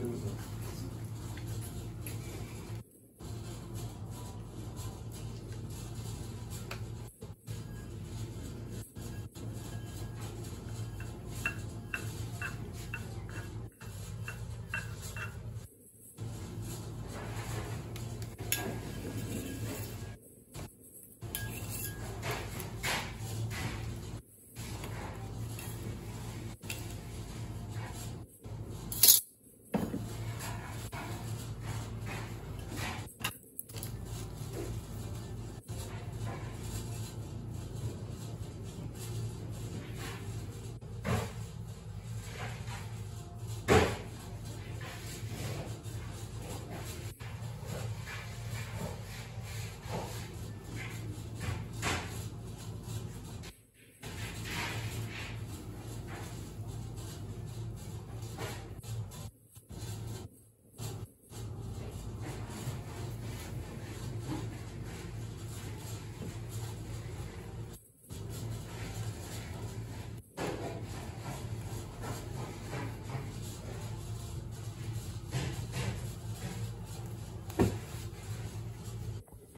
It was a